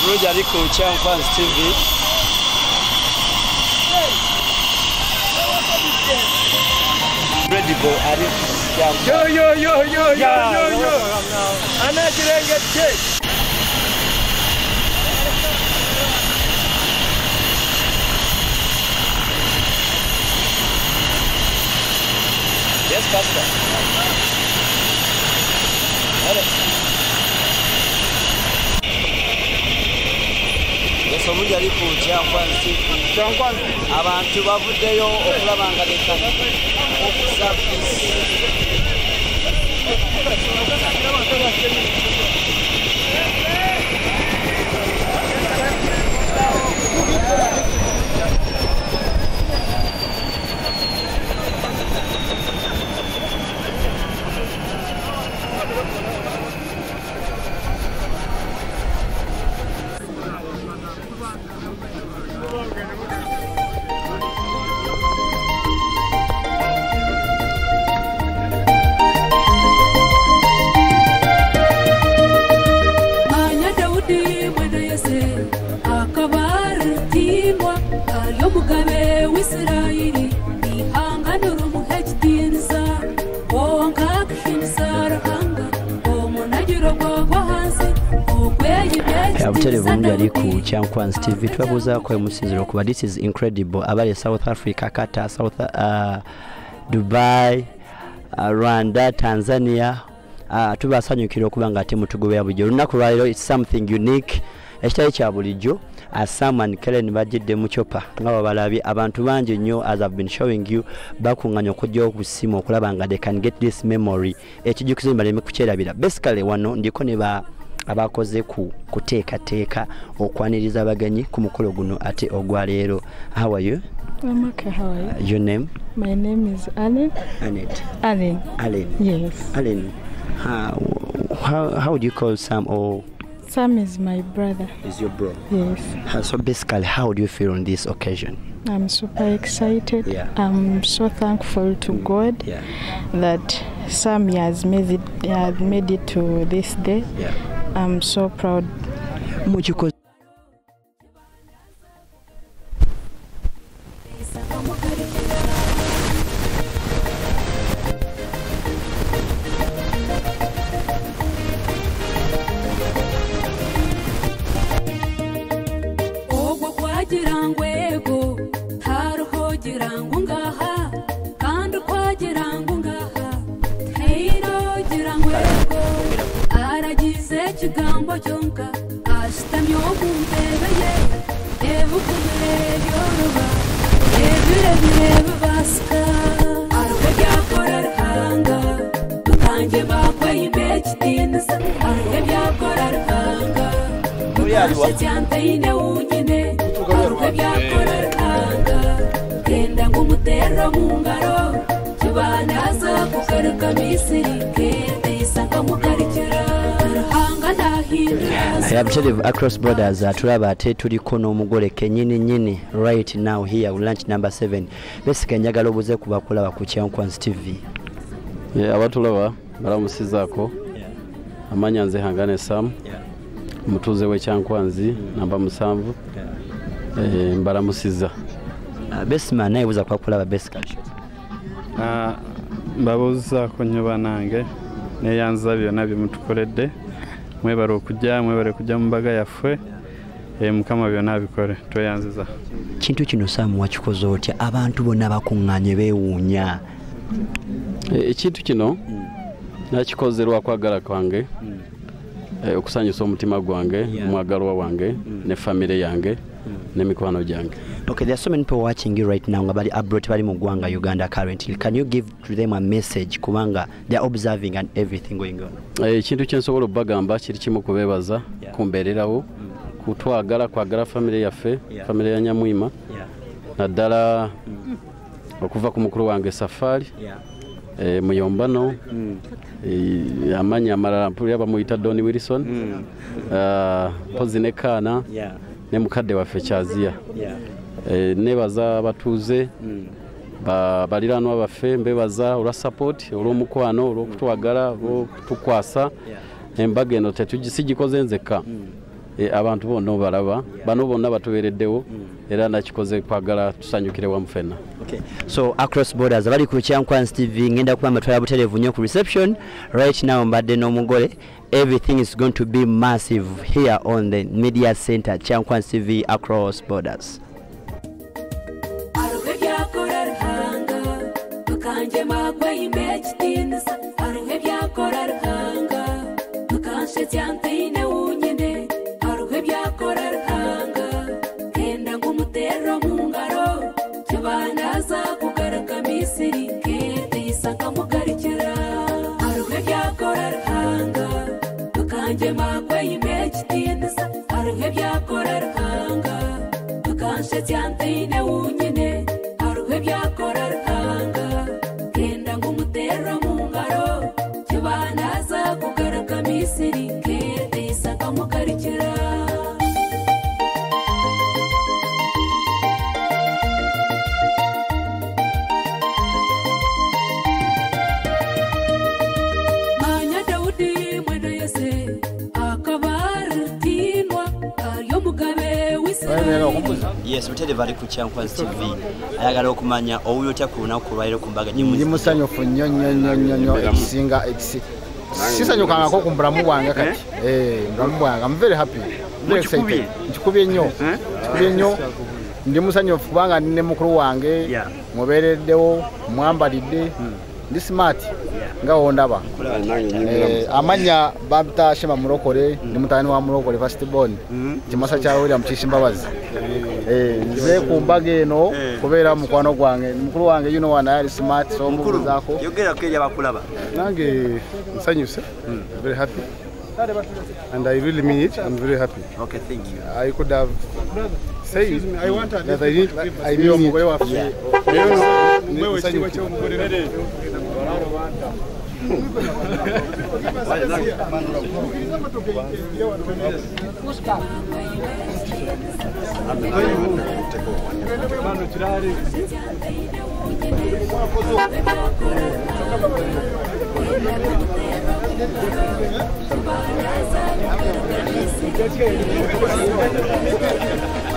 Aburuja ari ku Mfanzi TV Incredible ari Yo yo yo yo yo yo yo. Anakirenge check Ku kyankwanzi tv kyankwanzi abantu bavuddeyo okulaba nga lekani ruhanga omunagiro gwagwa hansi bulungi ari ku kyankwanzi tv kuba this is incredible. Abali e south africa kata south uh, dubai uh, rwanda tanzania uh, tubasanyukira okuba nga ate mutugobera bulijjo. Olunaku lwaliro its something unique. Ekitali kya bulijjo uh, sam and kellen bajjidde mu chopa nga babalabye abantu bangi nnyo as i've been showing you bakuŋŋanya okujjawo ku ssimu okulaba nga they can get this memory ekijjukizo baleme kukyerabira basically wano ndiko ne ba abakoze ku kuteekateeka okwaniriza abagenyi ku mukolo guno ate ogwa leero how are you I'm okay, how are you? your name My name is Alan. anet Alan. allen Yes. allen how, how, how do you call sam or Sam is my brother. is your bro Yes. So basically how do you feel on this occasion I'm super excited. Yeah. I'm so thankful to God yeah that Sam has made it, has made it to this day. yeah I'm so proud. mukikoze boyonka Hasta mi okun tebeye Evu kule yoruba Evire birebu baska Aruka byakorar hanga Tutange bakwaye imbekitiniza Aruka byakorar hanga Tukaje cyanta yine wunyine Aruka byakorar hanga Tenda ngumutero mu ngaro Kibanaza kugaruka misiri butere across borders uh, tulaba ate tuliko n'omugole kenyini nyini right now here with lunch number 7 besika njagala obuze ku bakulaba ku kyankwans tv abatulaba balamusizaako amanya nze hangane samu omutuuze w'ekyankwanzi namba musanvu Eh, mbalamusiza Uh, besima naye buza kwakulaba besika Ah, mbabuuzaako nnyo banange neyanza byonna bye mwebale okujja mwebale kujja mu mbaga yaffe. Eh, mukama byonna abikole tweyanziza. Kintu kino saamu wakikoze otya? Abantu bonna bakuŋŋaanye beewuunya. Eh, ekintu kino nakikoze lwakwagala kwange. Eh, okusanyusa omutima gwange omwagalwa wange ne famire yange n'emikwano gyange. Okay there are so many people watching you right now nga bali abroad bali mu ggwanga uganda currently. Can you give to them a message? Kubanga they are observing and everything going on. Eh, ekintu kyensobola okubagamba kiri kimu kubeebaza kumbeererawo kutwagala kwagala famire yaffe famire ya nyamwima. Naddala okuva ku mukulu wange safaari eh, muyombano eh, amannya amalala mpulira bamuyita doni wilson mpozi ne kaana ne mukadde waffe kyaziya Eh, nebaza abatuuze ba- baliraanwa baffe mbebaza olwa sapooti olw'omukwano olw'okutwagala olw'okutukwasa embaga eno tetugi- sigikoze nzekka. Eh, abantu bonna obalaba. Bano bonna batubeereddewo era nakikoze kwagala tusanyukire wamu fenna Okay. so across borders abali ku kyankwansi tv ngenda kuba matwala butereevu nnyo ku reception. Right now mbadde n'omugole. Everything is going to be massive here on the media center kyankwansi tv across borders. Aruhe byakora ruhanga tukanje magwe imekitiniza aruhe byakora ruhanga tukanshe tukanshe cyantaine wunyine aruhe byakora yes butereevu ali ku kyankwansi tv ayagala okumanya owuyo otya ku lunaku lwaliro ku mbaga. Ndi musanyufu nnyo nnyo nnyo nnyo nnyo. Ekisinga ekisi sisanyukangako ku bulamu bwange kati. Eh, bulamu bwange I'm very happy. Very excited. nkikubye nnyo. Nkikubye nnyo. Ndi musanyufu kubanga ndi ne mukulu wange. Yeah. mubeereddewo mwambalidde ndi smart. Ngaho wondaba Eh, amanya babita shema murokore ndi mutani wa murokore first born kimasa kya william kisimbabazi Eh, nze ku mbaga eno kubera mukwano gwange. Mukuru wange yuno wana yali smart so mubuuzaako yogera eri bakulaba nange nsanyuse very happy. And i really mean it i'm very happy. Okay thank you. I could have say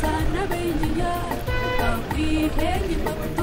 Sana beyinler, bakı hengi bakı